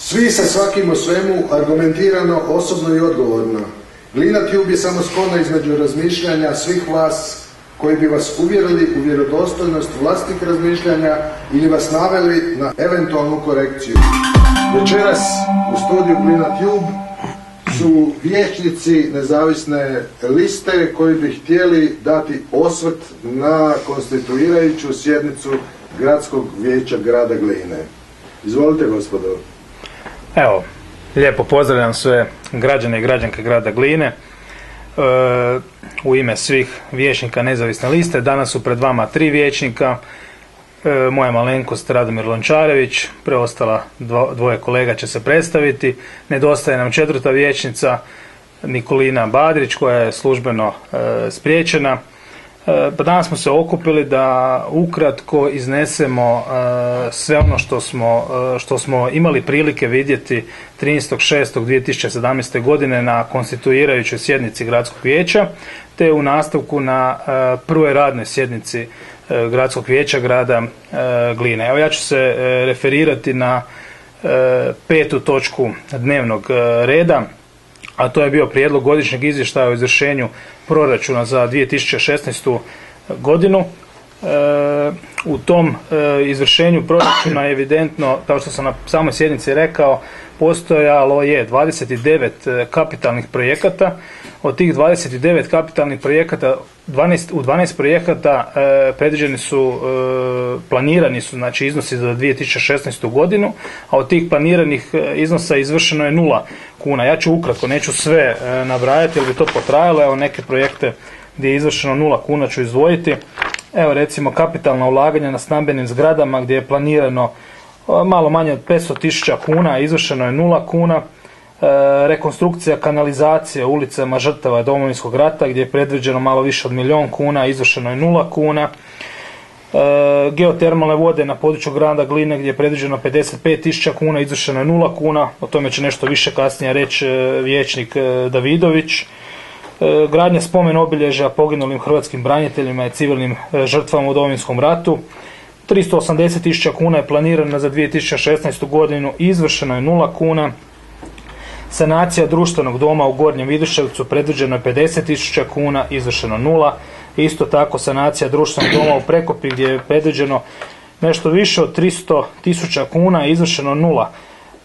Svi sa svakim o svemu, argumentirano, osobno i odgovorno. Glina Tube je samo spona između razmišljanja svih vas koji bi vas uvjerili u vjerodostojnost vlastitih razmišljanja ili vas naveli na eventualnu korekciju. Večeras u studiju Glina Tube su vijećnici nezavisne liste koji bi htjeli dati osvrt na konstituirajuću sjednicu Gradskog vijeća grada Gline. Izvolite gospodo. Evo, lijepo pozdravljam sve građane i građanke grada Gline. E, u ime svih vijećnika nezavisne liste. Danas su pred vama tri vijećnika. E, moja malenkost Radomir Lončarević, preostala dvoje kolega će se predstaviti. Nedostaje nam četvrta vijećnica Nikolina Badrić koja je službeno e, spriječena. E, pa danas smo se okupili da ukratko iznesemo e, sve ono što smo, e, što smo imali prilike vidjeti 13.6.2017. godine na konstituirajućoj sjednici Gradskog vijeća, te u nastavku na prvoj radnoj sjednici Gradskog vijeća grada Gline. Evo ja ću se referirati na petu točku dnevnog reda, a to je bio prijedlog godišnjeg izvještaja o izvršenju proračuna za 2016. godinu. E, u tom e, izvršenju proračuna je evidentno, kao što sam na samoj sjednici rekao, postojalo je 29 e, kapitalnih projekata. Od tih 29 kapitalnih projekata 12, u 12 projekata e, predviđeni su, e, planirani su znači iznosi za 2016. godinu, a od tih planiranih iznosa izvršeno je nula kuna. Ja ću ukratko, neću sve nabrajati jer bi to potrajalo, evo neke projekte gdje je izvršeno nula kuna ću izdvojiti. Evo recimo kapitalna ulaganja na stambenim zgradama gdje je planirano malo manje od 500 tisuća kuna, izvršeno je nula kuna. E, rekonstrukcija kanalizacije ulicama žrtava Domovinskog rata gdje je predviđeno malo više od milijun kuna, izvršeno je nula kuna. E, geotermalne vode na području grada Gline gdje je predviđeno 55.000 kuna, izvršeno je nula kuna, o tome će nešto više kasnije reći e, vijećnik Davidović. Gradnja spomen obilježja poginulim hrvatskim braniteljima i civilnim žrtvama u Domovinskom ratu. 380.000 kuna je planirana za 2016. godinu, izvršeno je nula kuna. Sanacija društvenog doma u Gornjem Viduševcu predviđeno je 50.000 kuna, izvršeno nula. Isto tako sanacija društvenog doma u Prekopi gdje je predviđeno nešto više od 300.000 kuna, izvršeno nula,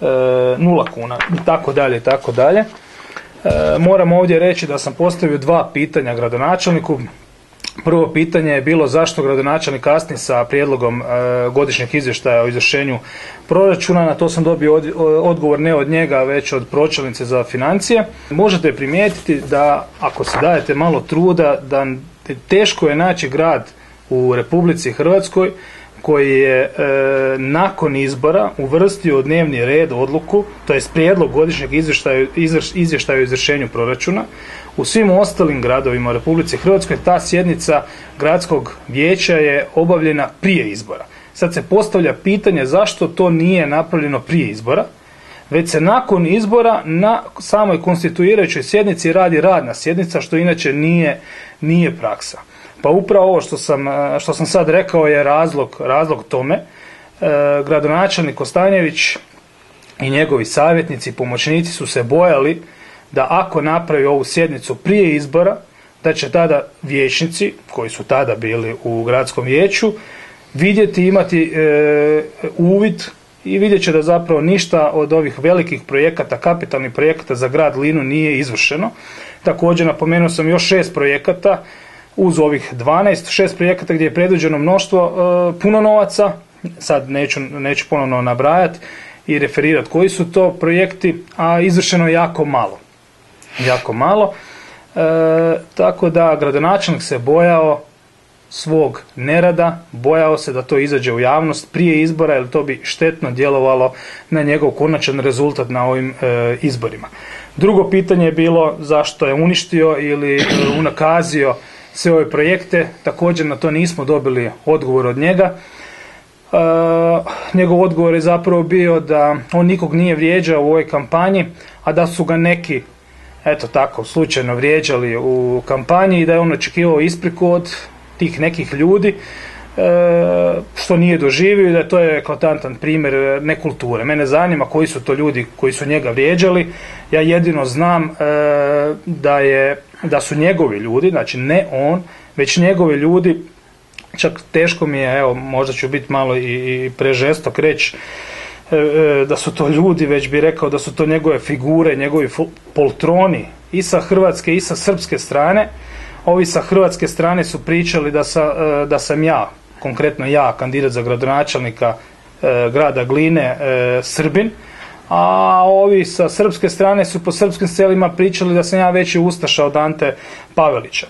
e, nula kuna i tako dalje i tako dalje. E, moram ovdje reći da sam postavio dva pitanja gradonačelniku. Prvo pitanje je bilo zašto gradonačelnik kasni sa prijedlogom e, godišnjeg izvještaja o izvršenju proračuna. Na to sam dobio odgovor ne od njega, već od pročelnice za financije. Možete primijetiti da ako se dajete malo truda, da teško je naći grad u Republici Hrvatskoj koji je e, nakon izbora uvrstio u dnevni red odluku, to je prijedlog godišnjeg izvještaja, izvještaja o izvršenju proračuna. U svim ostalim gradovima u Republici Hrvatskoj ta sjednica gradskog vijeća je obavljena prije izbora. Sad se postavlja pitanje zašto to nije napravljeno prije izbora, već se nakon izbora na samoj konstituirajućoj sjednici radi radna sjednica, što inače nije, nije praksa. Pa upravo ovo što sam, što sam sad rekao je razlog, razlog tome. E, gradonačelnik Kostanjević i njegovi savjetnici i pomoćnici su se bojali da ako napravi ovu sjednicu prije izbora, da će tada vijećnici, koji su tada bili u gradskom vijeću, vidjeti, imati e, uvid i vidjet će da zapravo ništa od ovih velikih projekata, kapitalnih projekata za grad Linu nije izvršeno. Također napomenuo sam još šest projekata uz ovih 12, šest projekata gdje je predviđeno mnoštvo e, puno novaca, sad neću, neću ponovno nabrajati i referirati koji su to projekti, a izvršeno je jako malo. Jako malo. E, tako da gradonačelnik se bojao svog nerada, bojao se da to izađe u javnost prije izbora jer to bi štetno djelovalo na njegov konačan rezultat na ovim e, izborima. Drugo pitanje je bilo zašto je uništio ili e, unakazio sve ove projekte, također na to nismo dobili odgovor od njega. E, njegov odgovor je zapravo bio da on nikog nije vrijeđao u ovoj kampanji, a da su ga neki eto tako slučajno vrijeđali u kampanji i da je on očekivao ispriku od tih nekih ljudi. što nije doživio i da to je eklatantan primjer nekulture. Mene zanima koji su to ljudi koji su njega vrijeđali. Ja jedino znam da, je, da su njegovi ljudi, znači ne on, već njegovi ljudi, čak teško mi je, evo možda ću biti malo i, i prežestok reći, da su to ljudi, već bi rekao da su to njegove figure, njegovi poltroni i sa hrvatske i sa srpske strane. Ovi sa hrvatske strane su pričali da, sa, da sam ja konkretno ja, kandidat za gradonačelnika e, grada Gline, e, Srbin, a ovi sa srpske strane su po srpskim selima pričali da sam ja veći ustaša od Ante Pavelića.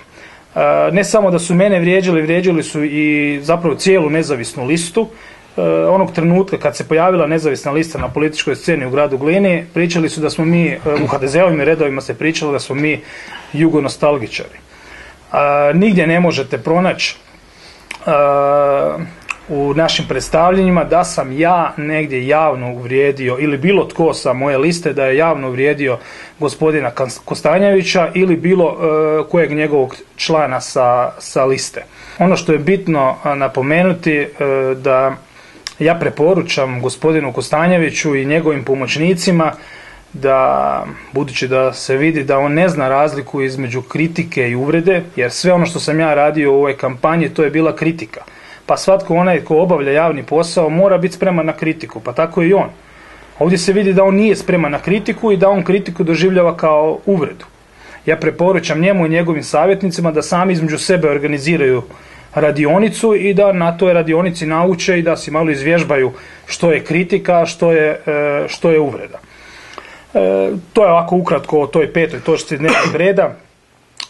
E, ne samo da su mene vrijeđali, vrijeđali su i zapravo cijelu nezavisnu listu. Onog trenutka kad se pojavila nezavisna lista na političkoj sceni u gradu Glini, pričali su da smo mi, u HDZ-ovim redovima se pričalo da smo mi jugonostalgičari. Nigdje ne možete pronaći u našim predstavljanjima da sam ja negdje javno uvrijedio ili bilo tko sa moje liste da je javno uvrijedio gospodina Kostanjevića ili bilo uh, kojeg njegovog člana sa, sa liste. Ono što je bitno napomenuti uh, da ja preporučam gospodinu Kostanjeviću i njegovim pomoćnicima da, budući da se vidi da on ne zna razliku između kritike i uvrede, jer sve ono što sam ja radio u ovoj kampanji, to je bila kritika. Pa svatko onaj ko obavlja javni posao mora biti spreman na kritiku, pa tako i on. Ovdje se vidi da on nije spreman na kritiku i da on kritiku doživljava kao uvredu. Ja preporučam njemu i njegovim savjetnicima da sami između sebe organiziraju radionicu i da na toj radionici nauče i da si malo izvježbaju što je kritika, što je, e, što je uvreda. E, to je ovako ukratko o toj petoj točci dnevnog reda.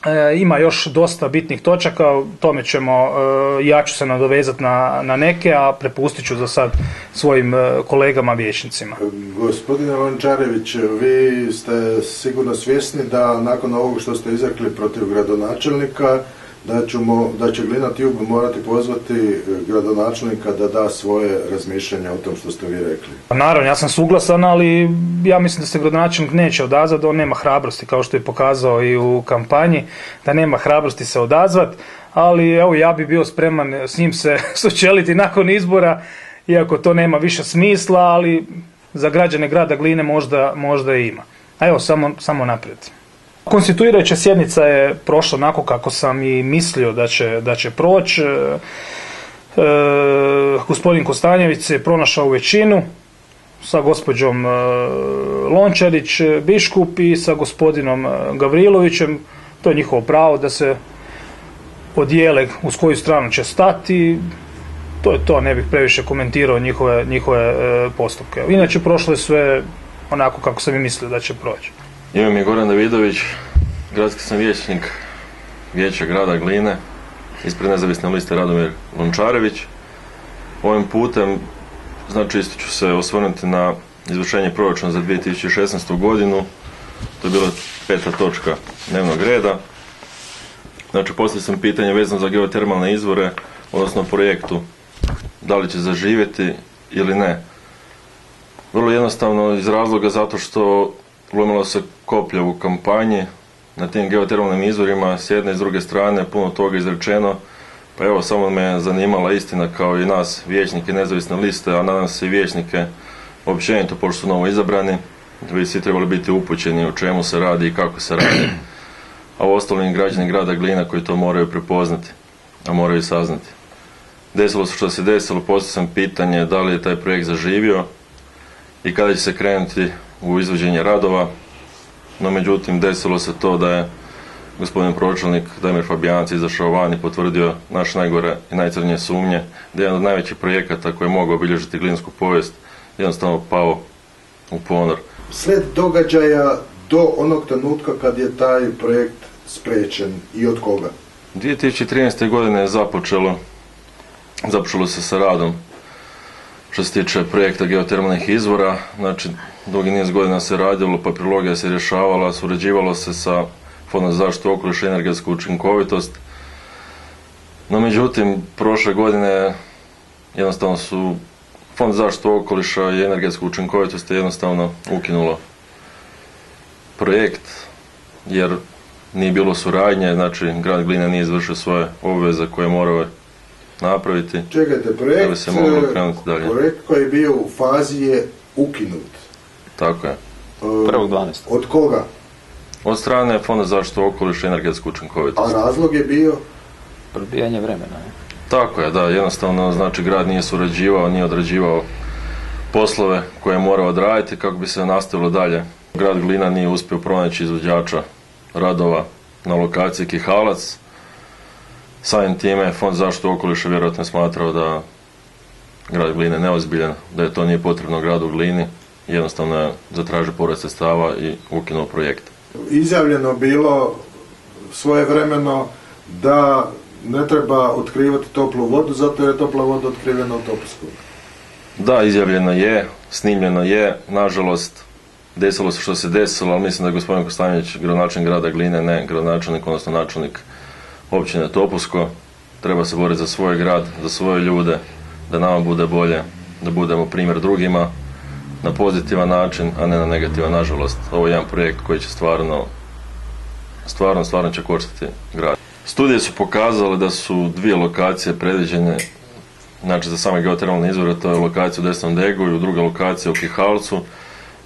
E, ima još dosta bitnih točaka, tome ćemo, e, ja ću se nadovezati na, na neke, a prepustit ću za sad svojim kolegama vijećnicima. Gospodine Lončarević, vi ste sigurno svjesni da nakon ovog što ste izrekli protiv gradonačelnika, da, će Glina Tube morati pozvati e, gradonačelnika da da svoje razmišljanja o tom što ste vi rekli. Pa naravno, ja sam suglasan, ali ja mislim da se gradonačelnik neće odazvati, da on nema hrabrosti, kao što je pokazao i u kampanji, da nema hrabrosti se odazvati, ali evo ja bi bio spreman s njim se sučeliti nakon izbora, iako to nema više smisla, ali za građane grada Gline možda, možda i ima. A evo, samo, samo naprijed. Konstituirajuća sjednica je prošla onako kako sam i mislio da će, da će proći. E, e, gospodin Kostanjević se pronašao većinu sa gospođom e, Lončarić, Biškup i sa gospodinom e, Gavrilovićem. To je njihovo pravo da se odijele uz koju stranu će stati. To je to, ne bih previše komentirao njihove, njihove postupke. Inače, prošlo je sve onako kako sam i mislio da će proći. Ime mi je Goran Davidović, gradski sam vijećnik vijeća grada Gline, ispred nezavisne liste Radomir Lončarević. Ovim putem, znači isto ću se osvrnuti na izvršenje proračuna za 2016. godinu. To je bila peta točka dnevnog reda. Znači, poslije sam pitanje vezano za geotermalne izvore, odnosno projektu, da li će zaživjeti ili ne. Vrlo jednostavno iz razloga zato što lomilo se koplje u kampanji na tim geotermalnim izvorima s jedne i s druge strane puno toga izrečeno. Pa evo samo me zanimala istina kao i nas vijećnike nezavisne liste a nadam se i vijećnike općenito pošto su novo izabrani da bi svi trebali biti upućeni o čemu se radi i kako se radi. A ostalim građani grada Glina koji to moraju prepoznati a moraju saznati. Desilo se što se desilo poslije sam pitanje da li je taj projekt zaživio i kada će se krenuti u izvođenje radova, no međutim desilo se to da je gospodin pročelnik Damir Fabijanac izašao van i potvrdio naše najgore i najcrnije sumnje da je jedan od najvećih projekata koji je mogao obilježiti glinsku povijest jednostavno pao u ponor. Slijed događaja do onog trenutka kad je taj projekt sprečen i od koga? 2013. godine je započelo, započelo se sa radom što se tiče projekta geotermalnih izvora, znači dugi niz godina se radilo, papirologija se rješavala, surađivalo se sa Fondom za zaštitu okoliša i energetsku učinkovitost. No međutim, prošle godine jednostavno su Fond za zaštitu okoliša i energetsku učinkovitost je jednostavno ukinulo projekt jer nije bilo suradnje, znači grad Glina nije izvršio svoje obveze koje morao napraviti. Čekajte, Da projekt, bi se moglo e, krenuti dalje. projekt koji je bio u fazi je ukinut. Tako je. E, 1.12. Od koga? Od strane Fonda za zaštitu okoliša i energetsku A učinkovitost. razlog je bio Probijanje vremena. ne? Tako je, da, jednostavno znači grad nije surađivao, nije odrađivao poslove koje je morao odraditi kako bi se nastavilo dalje. Grad Glina nije uspio pronaći izvođača radova na lokaciji Kihalac. Samim time Fond za zaštitu okoliša vjerojatno je smatrao da grad Gline neozbiljan, da je to nije potrebno gradu Glini. Jednostavno je zatražio povrat sredstava i ukinuo projekt. izjavljeno bilo svojevremeno da ne treba otkrivati toplu vodu zato je topla voda otkrivena u Topusku. Da, izjavljeno je, snimljeno je, nažalost, desilo se što se desilo, ali mislim da je gospodin Kostanjević gradonačelnik grada Gline, ne gradonačelnik, odnosno načelnik općine Topusko. Treba se boriti za svoj grad, za svoje ljude, da nama bude bolje, da budemo primjer drugima na pozitivan način, a ne na negativan. Nažalost, ovo je jedan projekt koji će stvarno, stvarno, stvarno će koštati grad. Studije su pokazale da su dvije lokacije predviđene znači za same geotermalne izvore, to je lokacija u Desnom Degu i druga lokacija u Kihalcu.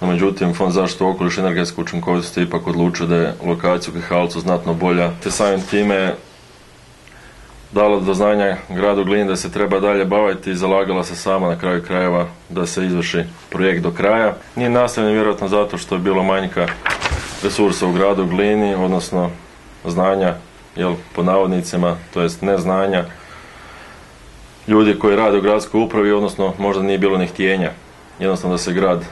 No, međutim, Fond za zaštitu okoliša i energetsku učinkovitost je ipak odlučio da je lokacija u Kihalcu znatno bolja. Te samim time dala do znanja gradu Glini da se treba dalje baviti i zalagala se sama na kraju krajeva da se izvrši projekt do kraja. Nije nastavljen vjerojatno zato što je bilo manjka resursa u gradu Glini, odnosno znanja, jel, po navodnicima, to jest neznanja ljudi koji rade u gradskoj upravi, odnosno možda nije bilo ni htjenja. Jednostavno da se grad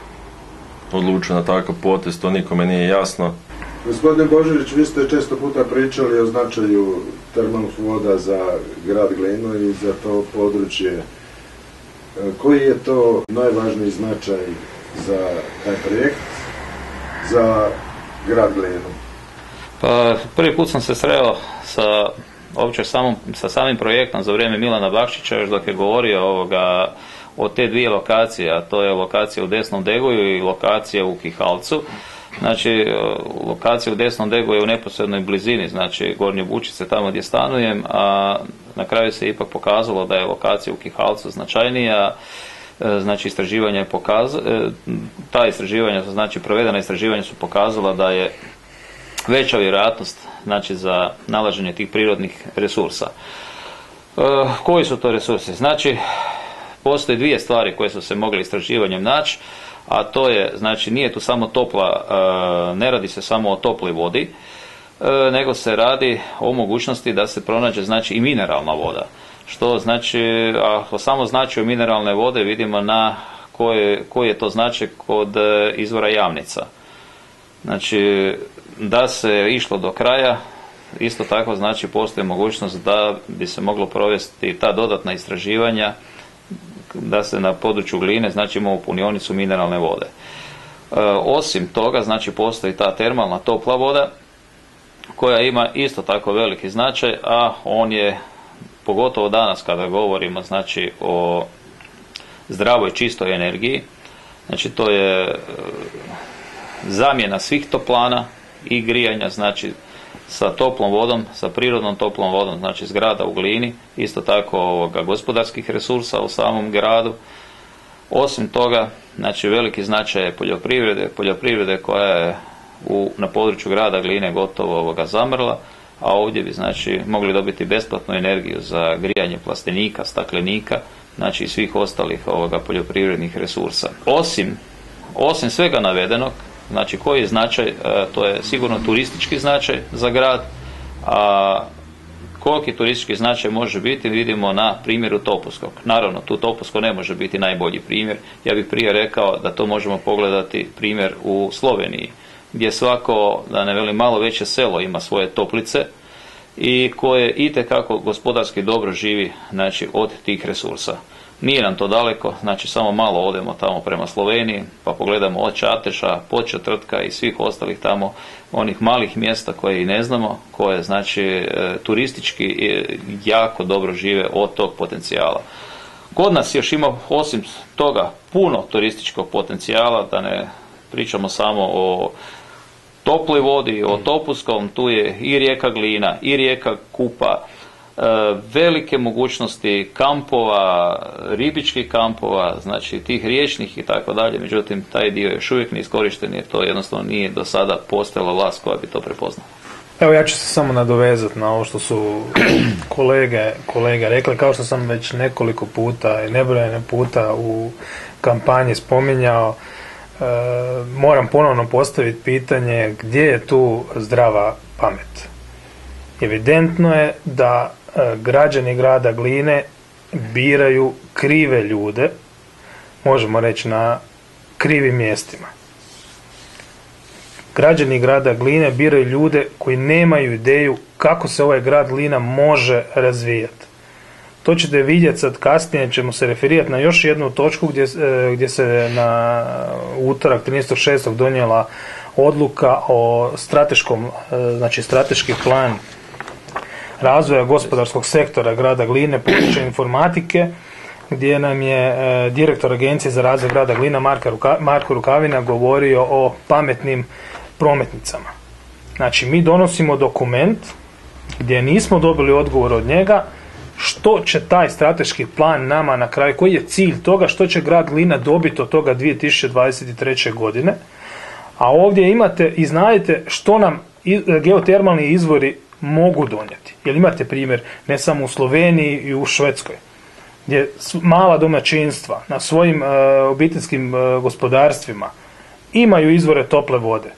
odlučio na takav potez, to nikome nije jasno. Gospodine Božović, vi ste često puta pričali o značaju termalnih voda za grad Glinu i za to područje. E, Koji je to najvažniji značaj za taj projekt, za grad Glinu? Pa prvi put sam se sreo sa uopće sa samim projektom za vrijeme Milana Bakšića još dok je govorio ovoga o te dvije lokacije, a to je lokacija u Desnom Deguju i lokacija u Kihalcu. Znači, e, lokacija u Desnom Degu je u neposrednoj blizini, znači Gornje Bučice, tamo gdje stanujem, a na kraju se ipak pokazalo da je lokacija u Kihalcu značajnija, E, znači istraživanja je pokazalo, ta istraživanja, znači provedena istraživanja su pokazala da je veća vjerojatnost znači za nalaženje tih prirodnih resursa. E, koji su to resursi? Znači, postoje dvije stvari koje su se mogle istraživanjem naći, a to je, znači, nije tu samo topla, e, ne radi se samo o toploj vodi, e, nego se radi o mogućnosti da se pronađe, znači, i mineralna voda. Što znači, ako samo znači mineralne vode vidimo na koje, koji je to značaj kod e, izvora javnica. Znači, da se išlo do kraja, isto tako znači postoji mogućnost da bi se moglo provesti ta dodatna istraživanja da se na području gline znači imamo punionicu mineralne vode. E, osim toga znači postoji ta termalna topla voda koja ima isto tako veliki značaj, a on je pogotovo danas kada govorimo znači o zdravoj čistoj energiji, znači to je e, zamjena svih toplana i grijanja, znači sa toplom vodom, sa prirodnom toplom vodom, znači zgrada u glini, isto tako ovoga, gospodarskih resursa u samom gradu. Osim toga, znači veliki značaj je poljoprivrede, poljoprivrede koja je u, na području grada Gline gotovo ovoga zamrla, a ovdje bi znači mogli dobiti besplatnu energiju za grijanje plastenika, staklenika, znači i svih ostalih ovoga poljoprivrednih resursa. Osim, osim svega navedenog, znači koji je značaj, e, to je sigurno turistički značaj za grad, a koliki turistički značaj može biti vidimo na primjeru Topuskog. Naravno, tu Topusko ne može biti najbolji primjer. Ja bih prije rekao da to možemo pogledati primjer u Sloveniji, gdje svako, da ne velim malo veće selo ima svoje toplice i koje itekako gospodarski dobro živi znači, od tih resursa. Nije nam to daleko, znači samo malo odemo tamo prema Sloveniji, pa pogledamo od Čateša, Početrtka i svih ostalih tamo onih malih mjesta koje i ne znamo, koje znači e, turistički e, jako dobro žive od tog potencijala. Kod nas još ima osim toga puno turističkog potencijala, da ne pričamo samo o toploj vodi, o Topuskom, tu je i rijeka Glina, i rijeka Kupa, velike mogućnosti kampova, ribičkih kampova, znači tih riječnih i tako dalje, međutim taj dio još uvijek ne iskorišten jer to jednostavno nije do sada postala vlast koja bi to prepoznala. Evo ja ću se samo nadovezati na ovo što su kolege, kolege rekli, kao što sam već nekoliko puta i nebrojene puta u kampanji spominjao, e, moram ponovno postaviti pitanje gdje je tu zdrava pamet. Evidentno je da e, građani grada Gline biraju krive ljude, možemo reći na krivim mjestima. Građani grada Gline biraju ljude koji nemaju ideju kako se ovaj grad Glina može razvijati. To ćete vidjeti sad kasnije, ćemo se referirati na još jednu točku gdje, e, gdje se na utorak 13.6. donijela odluka o strateškom, e, znači strateški plan razvoja gospodarskog sektora grada Gline, područja informatike, gdje nam je e, direktor Agencije za razvoj grada Glina Marko Rukavina govorio o pametnim prometnicama. Znači, mi donosimo dokument gdje nismo dobili odgovor od njega što će taj strateški plan nama na kraju, koji je cilj toga, što će grad Glina dobiti od toga 2023. godine. A ovdje imate i znajete što nam geotermalni izvori mogu donijeti. Jer imate primjer ne samo u Sloveniji i u Švedskoj gdje mala domaćinstva na svojim e, obiteljskim e, gospodarstvima imaju izvore tople vode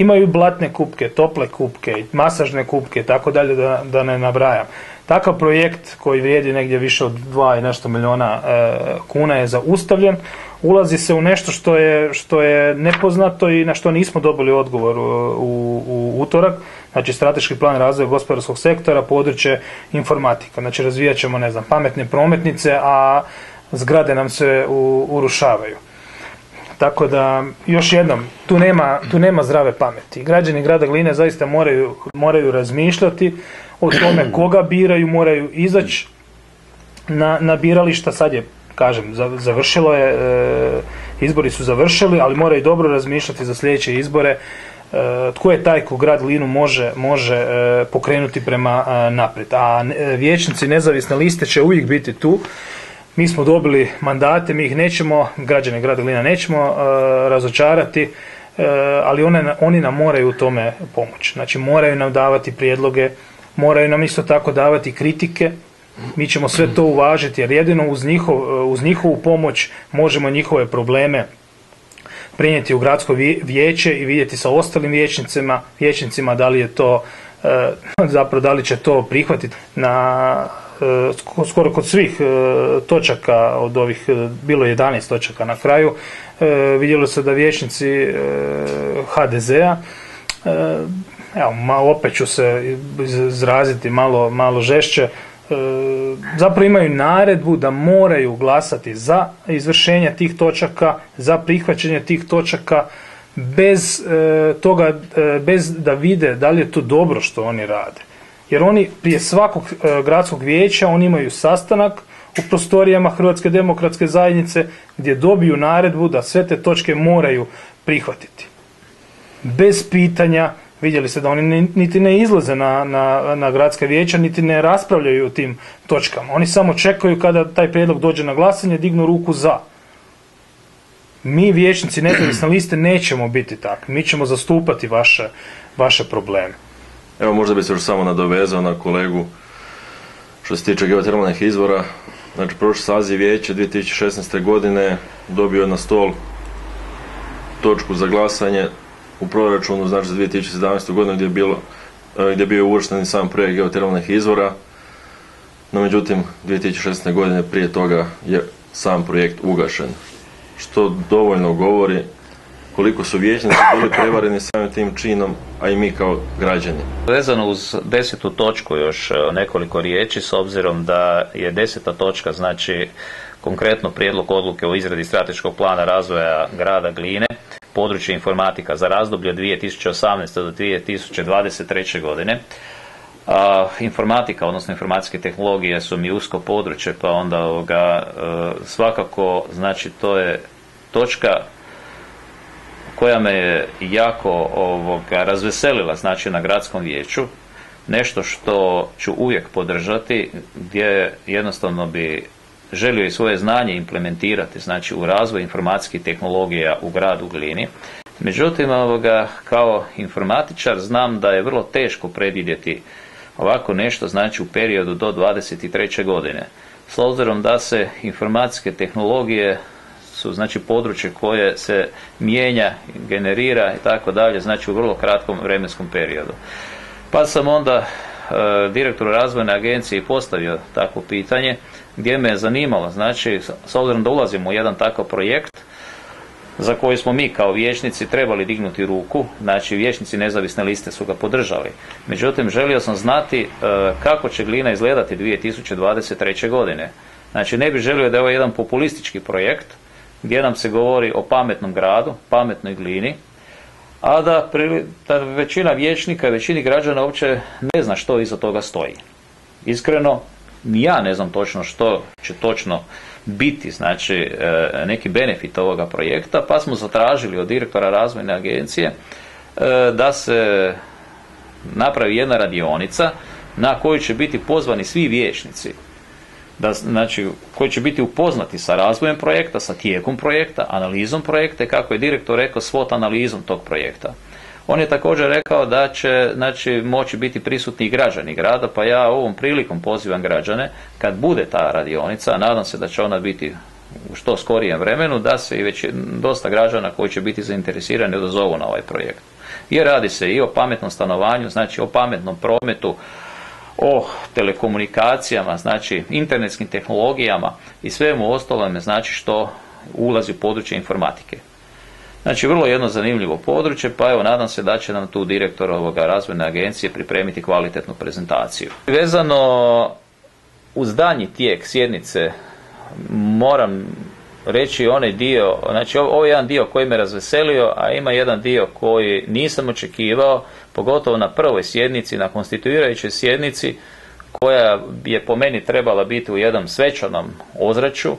imaju blatne kupke, tople kupke, masažne kupke, tako dalje da, da ne nabrajam. Takav projekt koji vrijedi negdje više od dva i nešto milijuna e, kuna je zaustavljen. Ulazi se u nešto što je, što je nepoznato i na što nismo dobili odgovor u, u, u utorak. Znači strateški plan razvoja gospodarskog sektora, područje informatika. Znači razvijat ćemo, ne znam, pametne prometnice, a zgrade nam se urušavaju. Tako da, još jednom, tu nema, tu nema zdrave pameti. Građani grada Gline zaista moraju, moraju razmišljati o tome koga biraju, moraju izaći na, na birališta. Sad je, kažem, završilo je, e, izbori su završili, ali moraju dobro razmišljati za sljedeće izbore e, tko je taj ko grad Linu može, može e, pokrenuti prema naprijed. A vijećnici nezavisne liste će uvijek biti tu mi smo dobili mandate, mi ih nećemo, građane grada Glina nećemo razočarati, ali one, oni nam moraju u tome pomoći. Znači moraju nam davati prijedloge, moraju nam isto tako davati kritike, mi ćemo sve to uvažiti jer jedino uz, njihov, uz njihovu pomoć možemo njihove probleme prenijeti u gradsko vijeće i vidjeti sa ostalim vijećnicima, vijećnicima da li je to zapravo da li će to prihvatiti na E, skoro kod svih e, točaka od ovih, bilo je 11 točaka na kraju, vidjelo se da vijećnici HDZ-a evo, malo opet ću se izraziti malo, malo žešće, zapravo imaju naredbu da moraju glasati za izvršenje tih točaka, za prihvaćanje tih točaka, bez toga, bez da vide da li je to dobro što oni rade jer oni prije svakog e, gradskog vijeća oni imaju sastanak u prostorijama Hrvatske demokratske zajednice gdje dobiju naredbu da sve te točke moraju prihvatiti. Bez pitanja, vidjeli ste da oni niti ne izlaze na, na, na gradska vijeća, niti ne raspravljaju o tim točkama. Oni samo čekaju kada taj prijedlog dođe na glasanje, dignu ruku za. Mi vijećnici nezavisne liste nećemo biti takvi. Mi ćemo zastupati vaše, vaše probleme. Evo možda bi se još samo nadovezao na kolegu što se tiče geotermalnih izvora. Znači prošli saziv vijeća 2016. godine dobio na stol točku za glasanje u proračunu znači za 2017. godinu gdje je bilo e, gdje je bio uvršten sam projekt geotermalnih izvora. No međutim 2016. godine prije toga je sam projekt ugašen. Što dovoljno govori koliko su vijećnici bili prevareni samim tim činom, a i mi kao građani. Vezano uz desetu točku još e, nekoliko riječi, s obzirom da je deseta točka, znači konkretno prijedlog odluke o izradi strateškog plana razvoja grada Gline, područje informatika za razdoblje 2018. do 2023. godine. A, informatika, odnosno informacijske tehnologije su mi usko područje, pa onda ovoga, e, svakako, znači to je točka koja me je jako ovoga, razveselila znači na gradskom vijeću nešto što ću uvijek podržati, gdje jednostavno bi želio i svoje znanje implementirati, znači u razvoj informacijskih tehnologija u gradu Glini. Međutim, ovoga, kao informatičar znam da je vrlo teško predvidjeti ovako nešto, znači u periodu do 23. godine. S obzirom da se informacijske tehnologije su znači područje koje se mijenja, generira i tako dalje, znači u vrlo kratkom vremenskom periodu. Pa sam onda e, direktoru razvojne agencije postavio takvo pitanje gdje me je zanimalo, znači s obzirom da ulazimo u jedan takav projekt za koji smo mi kao vijećnici trebali dignuti ruku, znači vijećnici nezavisne liste su ga podržali. Međutim, želio sam znati e, kako će Glina izgledati 2023. godine. Znači, ne bih želio da je ovo jedan populistički projekt gdje nam se govori o pametnom gradu, pametnoj glini, a da, da većina vijećnika i većini građana uopće ne zna što iza toga stoji. Iskreno, ja ne znam točno što će točno biti znači e, neki benefit ovoga projekta, pa smo zatražili od direktora razvojne agencije e, da se napravi jedna radionica na koju će biti pozvani svi vijećnici da, znači, koji će biti upoznati sa razvojem projekta, sa tijekom projekta, analizom projekta kako je direktor rekao, svot analizom tog projekta. On je također rekao da će znači, moći biti prisutni i građani grada, pa ja ovom prilikom pozivam građane, kad bude ta radionica, nadam se da će ona biti u što skorijem vremenu, da se i već dosta građana koji će biti zainteresirani odazovu na ovaj projekt. Jer radi se i o pametnom stanovanju, znači o pametnom prometu, o telekomunikacijama, znači internetskim tehnologijama i svemu ostalome znači što ulazi u područje informatike. Znači, vrlo jedno zanimljivo područje, pa evo, nadam se da će nam tu direktor ovoga razvojne agencije pripremiti kvalitetnu prezentaciju. Vezano uz danji tijek sjednice, moram reći onaj dio, znači ovo je jedan dio koji me razveselio, a ima jedan dio koji nisam očekivao, pogotovo na prvoj sjednici, na konstituirajućoj sjednici, koja je po meni trebala biti u jednom svečanom ozračju,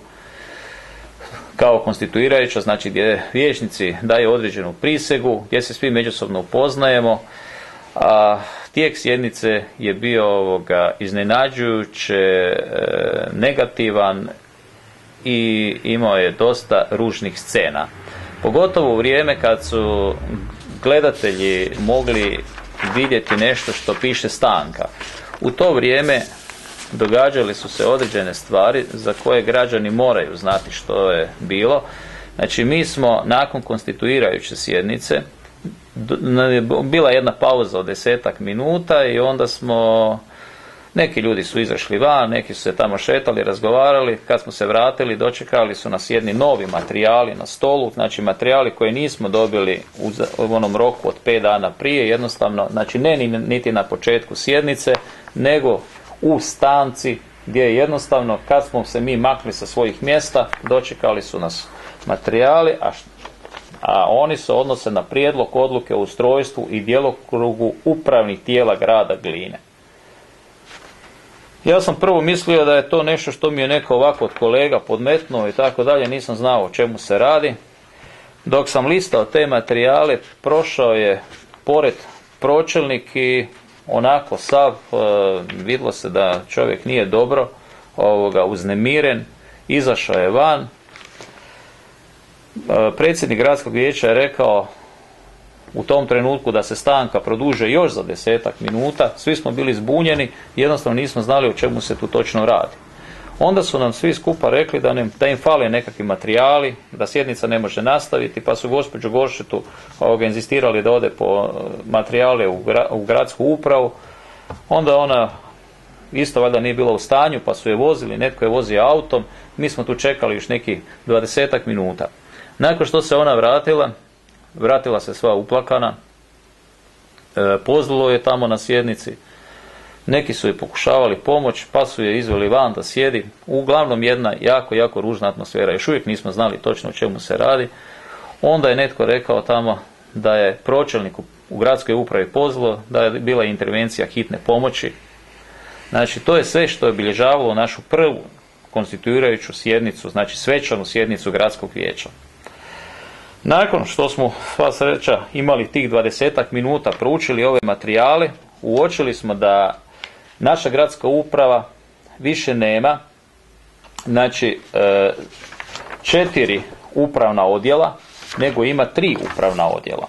kao konstituirajuća, znači gdje vijećnici daju određenu prisegu, gdje se svi međusobno upoznajemo, a tijek sjednice je bio ovoga iznenađujuće e, negativan i imao je dosta ružnih scena. Pogotovo u vrijeme kad su gledatelji mogli vidjeti nešto što piše stanka. U to vrijeme događale su se određene stvari za koje građani moraju znati što je bilo. Znači mi smo nakon konstituirajuće sjednice bila jedna pauza od desetak minuta i onda smo neki ljudi su izašli van, neki su se tamo šetali, razgovarali, kad smo se vratili dočekali su nas jedni novi materijali na stolu, znači materijali koje nismo dobili u onom roku od pet dana prije, jednostavno, znači ne niti na početku sjednice, nego u stanci gdje jednostavno kad smo se mi makli sa svojih mjesta dočekali su nas materijali, a, a oni se odnose na prijedlog odluke o ustrojstvu i djelokrugu upravnih tijela grada Gline. Ja sam prvo mislio da je to nešto što mi je neko ovako od kolega podmetnuo i tako dalje, nisam znao o čemu se radi. Dok sam listao te materijale, prošao je pored pročelnik i onako sav, e, vidlo se da čovjek nije dobro, ovoga, uznemiren, izašao je van. E, predsjednik gradskog vijeća je rekao u tom trenutku da se stanka produže još za desetak minuta, svi smo bili zbunjeni, jednostavno nismo znali o čemu se tu točno radi. Onda su nam svi skupa rekli da, ne, da im fale nekakvi materijali, da sjednica ne može nastaviti, pa su gospođu Goršetu ovoga, inzistirali da ode po materijale u, u gradsku upravu. Onda ona isto valjda nije bila u stanju, pa su je vozili, netko je vozio autom, mi smo tu čekali još nekih dvadesetak minuta. Nakon što se ona vratila, vratila se sva uplakana, e, pozvalo je tamo na sjednici, neki su je pokušavali pomoć, pa su je izveli van da sjedi. Uglavnom jedna jako, jako ružna atmosfera. Još uvijek nismo znali točno o čemu se radi. Onda je netko rekao tamo da je pročelnik u gradskoj upravi pozvalo, da je bila intervencija hitne pomoći. Znači, to je sve što je obilježavalo našu prvu konstituirajuću sjednicu, znači svečanu sjednicu gradskog vijeća. Nakon što smo, sva sreća, imali tih dvadesetak minuta, proučili ove materijale, uočili smo da naša gradska uprava više nema znači e, četiri upravna odjela, nego ima tri upravna odjela.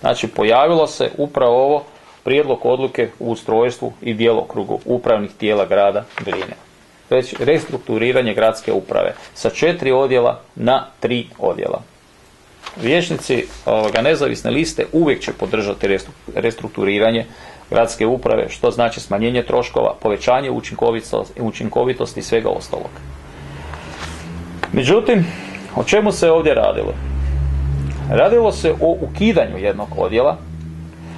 Znači pojavilo se upravo ovo prijedlog odluke u ustrojstvu i djelokrugu upravnih tijela grada Gline. Već restrukturiranje gradske uprave sa četiri odjela na tri odjela. Vijećnici ovoga, nezavisne liste uvijek će podržati restrukturiranje gradske uprave, što znači smanjenje troškova, povećanje učinkovitosti, i svega ostalog. Međutim, o čemu se ovdje radilo? Radilo se o ukidanju jednog odjela,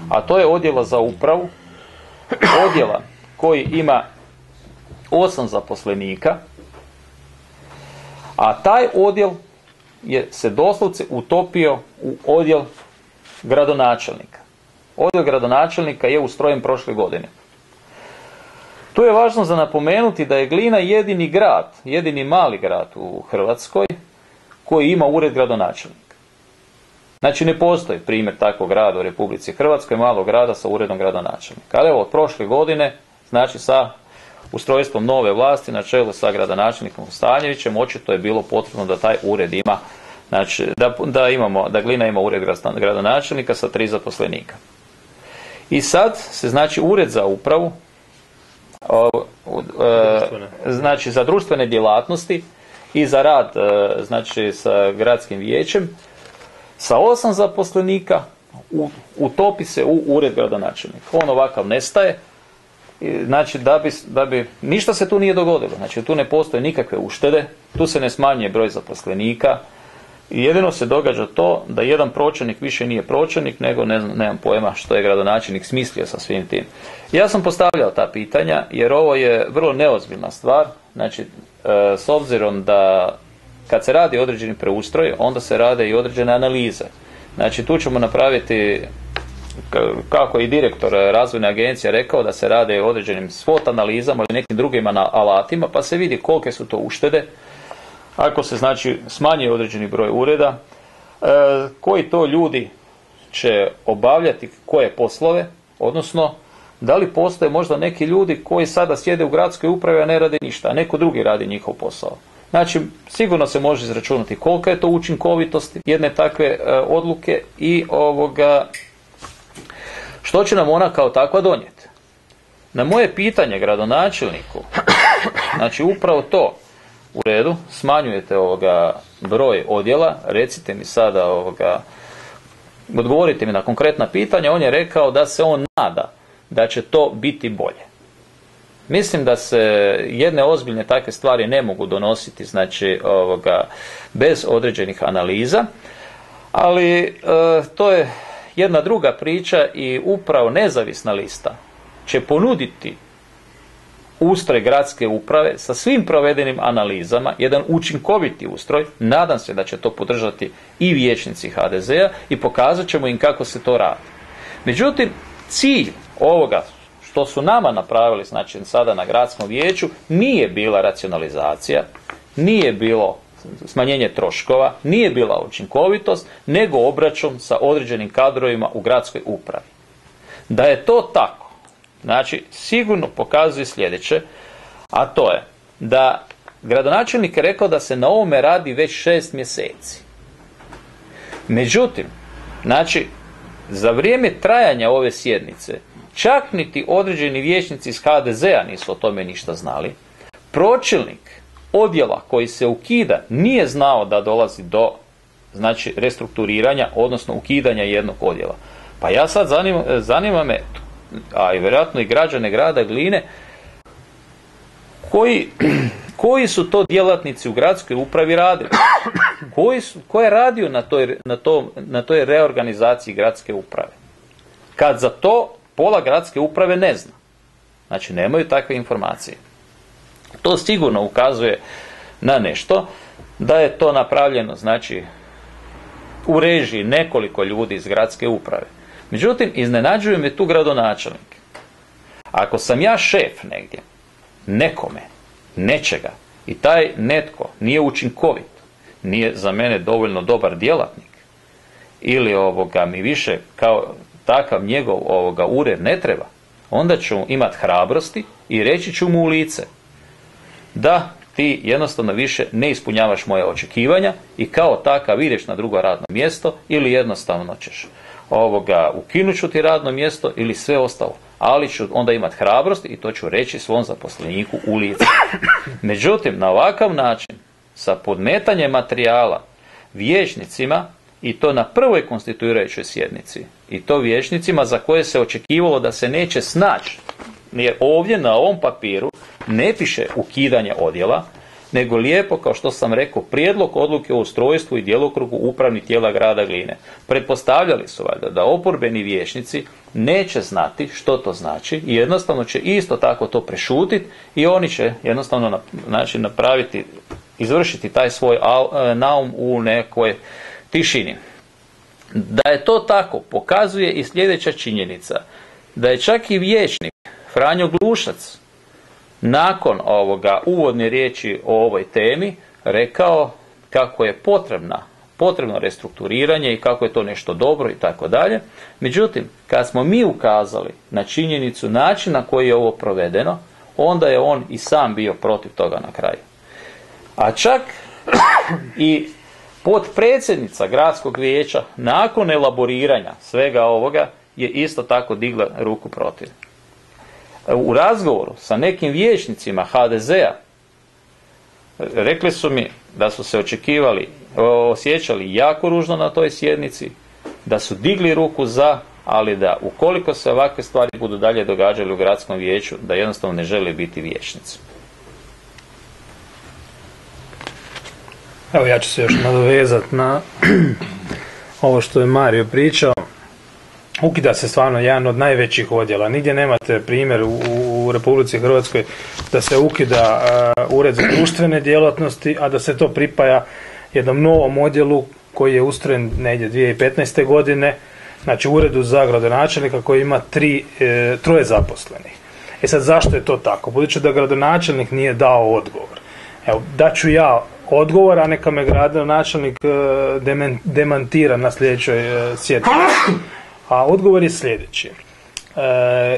a to je odjela za upravu, odjela koji ima osam zaposlenika, a taj odjel je se doslovce utopio u odjel gradonačelnika. Odjel gradonačelnika je ustrojen prošle godine. Tu je važno za napomenuti da je Glina jedini grad, jedini mali grad u Hrvatskoj koji ima ured gradonačelnika. Znači ne postoji primjer takvog grada u Republici Hrvatskoj, malog grada sa uredom gradonačelnika. Ali evo, od prošle godine, znači sa ustrojstvom nove vlasti na čelu sa gradonačelnikom Stanjevićem, očito je bilo potrebno da taj ured ima, znači da, da imamo, da Glina ima ured gradonačelnika sa tri zaposlenika. I sad se znači ured za upravu, znači za društvene djelatnosti i za rad e, znači sa gradskim vijećem sa osam zaposlenika utopi se u ured gradonačelnika. On ovakav nestaje, znači da bi, da bi, ništa se tu nije dogodilo, znači tu ne postoje nikakve uštede, tu se ne smanjuje broj zaposlenika, jedino se događa to da jedan pročelnik više nije pročelnik, nego ne znam, nemam pojma što je gradonačelnik smislio sa svim tim. Ja sam postavljao ta pitanja jer ovo je vrlo neozbiljna stvar. Znači, e, s obzirom da kad se radi određeni preustroj, onda se rade i određene analize. Znači, tu ćemo napraviti kako je i direktor razvojne agencije rekao da se rade određenim svot analizama ili nekim drugim alatima, pa se vidi kolike su to uštede, ako se znači smanjuje određeni broj ureda, e, koji to ljudi će obavljati koje poslove, odnosno da li postoje možda neki ljudi koji sada sjede u gradskoj upravi, a ne rade ništa, a neko drugi radi njihov posao. Znači, sigurno se može izračunati kolika je to učinkovitost jedne takve e, odluke i ovoga, što će nam ona kao takva donijeti. Na moje pitanje gradonačelniku, znači upravo to, u redu, smanjujete ovoga broj odjela, recite mi sada ovoga, odgovorite mi na konkretna pitanja, on je rekao da se on nada da će to biti bolje. Mislim da se jedne ozbiljne takve stvari ne mogu donositi znači ovoga bez određenih analiza, ali e, to je jedna druga priča i upravo nezavisna lista će ponuditi ustroj gradske uprave sa svim provedenim analizama, jedan učinkoviti ustroj, nadam se da će to podržati i vijećnici HDZ-a i pokazat ćemo im kako se to radi. Međutim, cilj ovoga što su nama napravili, znači sada na gradskom vijeću, nije bila racionalizacija, nije bilo smanjenje troškova, nije bila učinkovitost, nego obračun sa određenim kadrovima u gradskoj upravi. Da je to tako, Znači, sigurno pokazuje sljedeće, a to je da gradonačelnik je rekao da se na ovome radi već šest mjeseci. Međutim, znači, za vrijeme trajanja ove sjednice, čak niti određeni vijećnici iz HDZ-a nisu o tome ništa znali. Pročelnik odjela koji se ukida nije znao da dolazi do znači restrukturiranja, odnosno ukidanja jednog odjela. Pa ja sad zanima, zanima me a i vjerojatno i građane grada Gline, koji, koji su to djelatnici u gradskoj upravi radili? Koji su, ko je radio na toj, na, to, na toj reorganizaciji gradske uprave? Kad za to pola gradske uprave ne zna. Znači, nemaju takve informacije. To sigurno ukazuje na nešto, da je to napravljeno, znači, u režiji nekoliko ljudi iz gradske uprave. Međutim, iznenađuje me tu gradonačelnik. Ako sam ja šef negdje, nekome, nečega, i taj netko nije učinkovit, nije za mene dovoljno dobar djelatnik, ili ovoga mi više kao takav njegov ovoga ured ne treba, onda ću imati hrabrosti i reći ću mu u lice da ti jednostavno više ne ispunjavaš moje očekivanja i kao takav ideš na drugo radno mjesto ili jednostavno ćeš ovoga ukinut ću ti radno mjesto ili sve ostalo. Ali ću onda imati hrabrost i to ću reći svom zaposleniku u lice. Međutim, na ovakav način, sa podmetanjem materijala vijećnicima i to na prvoj konstituirajućoj sjednici i to vijećnicima za koje se očekivalo da se neće snaći jer ovdje na ovom papiru ne piše ukidanje odjela, nego lijepo, kao što sam rekao, prijedlog odluke o ustrojstvu i djelokrugu upravnih tijela grada Gline. Pretpostavljali su valjda da oporbeni vijećnici neće znati što to znači i jednostavno će isto tako to prešutiti i oni će jednostavno znači, napraviti, izvršiti taj svoj e, naum u nekoj tišini. Da je to tako pokazuje i sljedeća činjenica, da je čak i vijećnik Franjo Glušac nakon ovoga uvodne riječi o ovoj temi rekao kako je potrebna potrebno restrukturiranje i kako je to nešto dobro i tako dalje. Međutim, kad smo mi ukazali na činjenicu načina koji je ovo provedeno, onda je on i sam bio protiv toga na kraju. A čak i potpredsjednica gradskog vijeća nakon elaboriranja svega ovoga je isto tako digla ruku protiv u razgovoru sa nekim vijećnicima HDZ-a rekli su mi da su se očekivali, osjećali jako ružno na toj sjednici, da su digli ruku za, ali da ukoliko se ovakve stvari budu dalje događali u gradskom vijeću, da jednostavno ne žele biti vijećnici. Evo ja ću se još nadovezati na ovo što je Mario pričao ukida se stvarno jedan od najvećih odjela. Nigdje nemate primjer u, u Republici Hrvatskoj da se ukida uh, ured za društvene djelatnosti, a da se to pripaja jednom novom odjelu koji je ustrojen negdje 2015. godine, znači uredu za gradonačelnika koji ima tri, e, troje zaposlenih. E sad zašto je to tako? Budući da gradonačelnik nije dao odgovor. Evo, daću ja odgovor, a neka me gradonačelnik e, demantira na sljedećoj sjednici. A odgovor je sljedeći. E,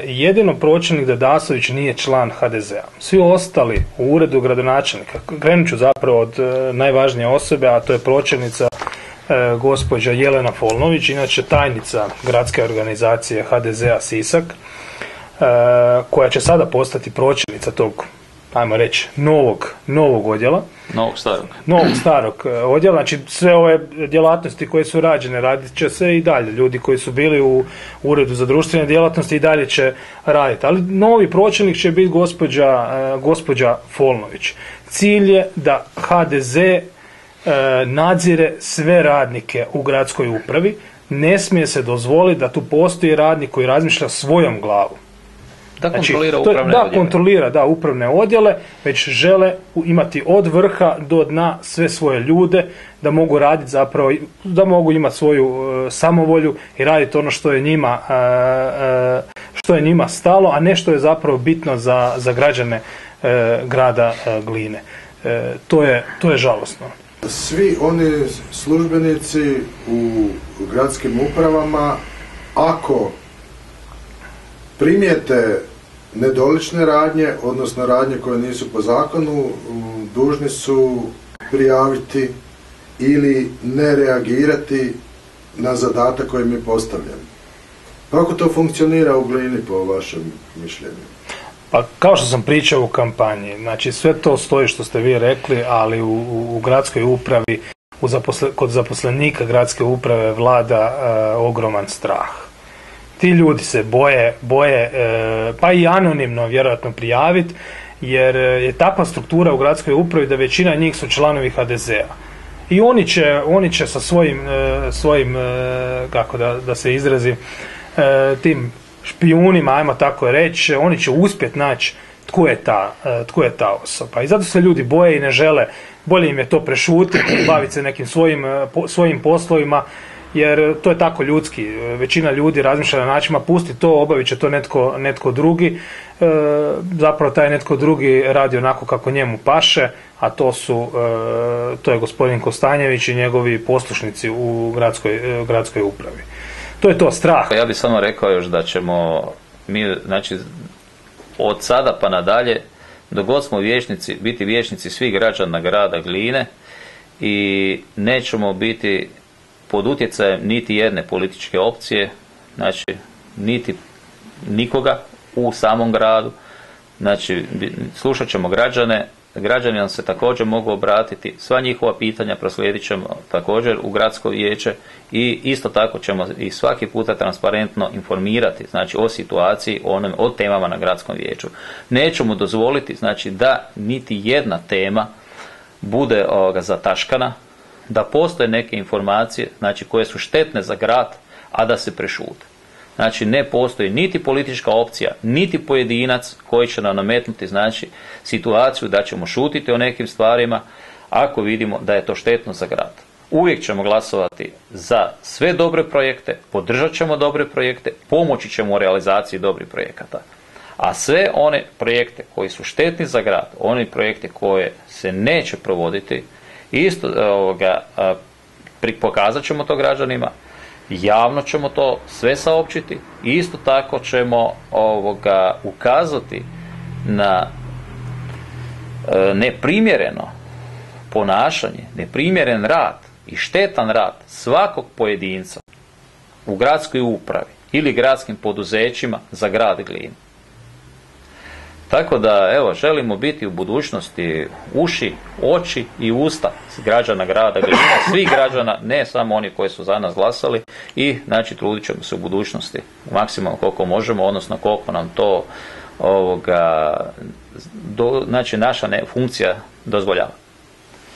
jedino pročelnik Dadasović nije član HDZ-a. Svi ostali u uredu gradonačelnika, krenut ću zapravo od e, najvažnije osobe, a to je pročelnica e, gospođa Jelena Folnović, inače tajnica gradske organizacije HDZ-a Sisak, e, koja će sada postati pročelnica tog ajmo reći, novog, novog odjela. Novog starog. Novog starog e, odjela, znači sve ove djelatnosti koje su rađene radit će se i dalje. Ljudi koji su bili u uredu za društvene djelatnosti i dalje će raditi. Ali novi pročelnik će biti gospođa, e, gospođa Folnović. Cilj je da HDZ e, nadzire sve radnike u gradskoj upravi. Ne smije se dozvoliti da tu postoji radnik koji razmišlja svojom glavom da znači, kontrolira znači, upravne da, odjele. kontrolira da, upravne odjele, već žele imati od vrha do dna sve svoje ljude, da mogu raditi zapravo, da mogu imati svoju uh, samovolju i raditi ono što je njima uh, uh, što je njima stalo, a ne što je zapravo bitno za, za građane grada Gline. To je, to je žalosno. Svi oni službenici u gradskim upravama, ako primijete nedolične radnje, odnosno radnje koje nisu po zakonu, dužni su prijaviti ili ne reagirati na zadatak koji mi je postavljen. Kako to funkcionira u glini po vašem mišljenju? Pa kao što sam pričao u kampanji, znači sve to stoji što ste vi rekli, ali u, u gradskoj upravi, u zaposle, kod zaposlenika gradske uprave vlada uh, ogroman strah ti ljudi se boje, boje e, pa i anonimno vjerojatno prijaviti jer je takva struktura u gradskoj upravi da većina njih su članovi HDZ-a. I oni će, oni će sa svojim, e, svojim e, kako da, da se izrazim, tim špijunima, ajmo tako reći, oni će uspjeti naći tko je ta, tko je ta osoba. I zato se ljudi boje i ne žele, bolje im je to prešutiti, baviti se nekim svojim, svojim poslovima, jer to je tako ljudski. Većina ljudi razmišlja na način, pusti to, obavit će to netko, netko drugi. E, zapravo taj netko drugi radi onako kako njemu paše, a to su, e, to je gospodin Kostanjević i njegovi poslušnici u gradskoj, e, gradskoj upravi. To je to, strah. Ja bih samo rekao još da ćemo mi, znači, od sada pa nadalje, dok god smo vječnici, biti vječnici svih građana grada Gline i nećemo biti pod utjecajem niti jedne političke opcije, znači niti nikoga u samom gradu. Znači, slušat ćemo građane, građani nam se također mogu obratiti, sva njihova pitanja proslijedit ćemo također u gradsko vijeće i isto tako ćemo i svaki puta transparentno informirati znači o situaciji, o, onom, o temama na gradskom vijeću. Nećemo dozvoliti znači da niti jedna tema bude ovoga, zataškana, da postoje neke informacije znači koje su štetne za grad, a da se prešute. Znači ne postoji niti politička opcija, niti pojedinac koji će nam nametnuti znači situaciju da ćemo šutiti o nekim stvarima ako vidimo da je to štetno za grad. Uvijek ćemo glasovati za sve dobre projekte, podržat ćemo dobre projekte, pomoći ćemo u realizaciji dobrih projekata. A sve one projekte koji su štetni za grad, one projekte koje se neće provoditi, isto ovoga, pokazat ćemo to građanima, javno ćemo to sve saopćiti i isto tako ćemo ovoga ukazati na e, neprimjereno ponašanje, neprimjeren rad i štetan rad svakog pojedinca u gradskoj upravi ili gradskim poduzećima za grad Glinu. Tako da, evo, želimo biti u budućnosti uši, oči i usta građana grada Glina, svih građana, ne samo oni koji su za nas glasali i, znači, trudit ćemo se u budućnosti maksimalno koliko možemo, odnosno koliko nam to ovoga, do, znači, naša ne, funkcija dozvoljava.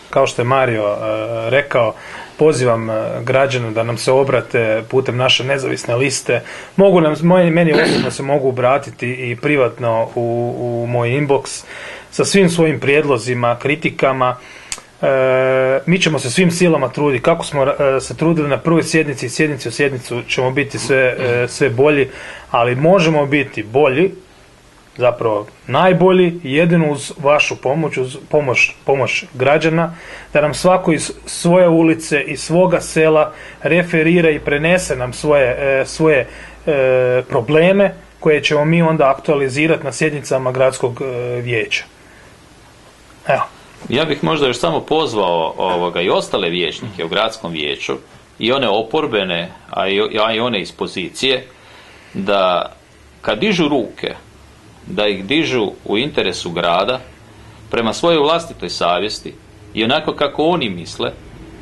Kao što je Mario e, rekao, pozivam e, građane da nam se obrate putem naše nezavisne liste. Mogu nam, meni osobno se mogu obratiti i privatno u, u moj inbox sa svim svojim prijedlozima, kritikama. E, mi ćemo se svim silama truditi. Kako smo se trudili na prvoj sjednici i sjednici u sjednicu ćemo biti sve, sve bolji, ali možemo biti bolji zapravo najbolji jedino uz vašu pomoć, uz pomoć, pomoć građana, da nam svako iz svoje ulice i svoga sela referira i prenese nam svoje, e, svoje e, probleme koje ćemo mi onda aktualizirati na sjednicama gradskog e, vijeća. Evo. Ja bih možda još samo pozvao ovoga i ostale vijećnike u gradskom vijeću i one oporbene, a i, a i one iz pozicije, da kad dižu ruke da ih dižu u interesu grada prema svojoj vlastitoj savjesti i onako kako oni misle,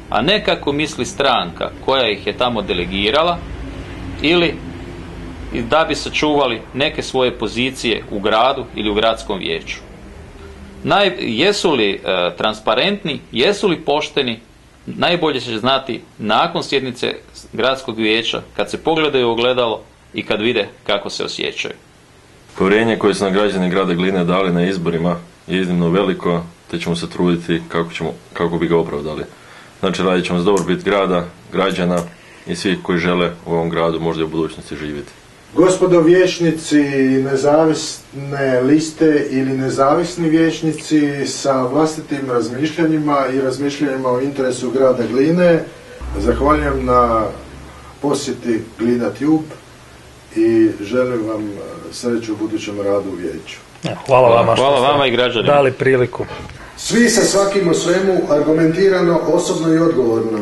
a ne kako misli stranka koja ih je tamo delegirala ili da bi sačuvali neke svoje pozicije u gradu ili u gradskom vijeću. Naj, jesu li e, transparentni, jesu li pošteni, najbolje će znati nakon sjednice gradskog vijeća kad se pogledaju ogledalo i kad vide kako se osjećaju. Povjerenje koje su nam građani grada Gline dali na izborima je iznimno veliko, te ćemo se truditi kako, ćemo, kako bi ga opravdali. Znači radit ćemo za dobrobit grada, građana i svih koji žele u ovom gradu možda u budućnosti živjeti. Gospodo vječnici nezavisne liste ili nezavisni vječnici sa vlastitim razmišljanjima i razmišljanjima o interesu grada Gline, zahvaljujem na posjeti Glina Tube i želim vam e, sreću u budućem radu u vijeću. Hvala, vama što hvala vama i građanima. dali priliku. Svi sa svakim o svemu argumentirano, osobno i odgovorno.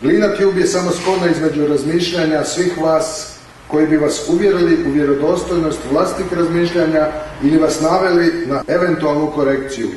Glina Tube je samo spona između razmišljanja svih vas koji bi vas uvjerili u vjerodostojnost vlastitih razmišljanja ili vas naveli na eventualnu korekciju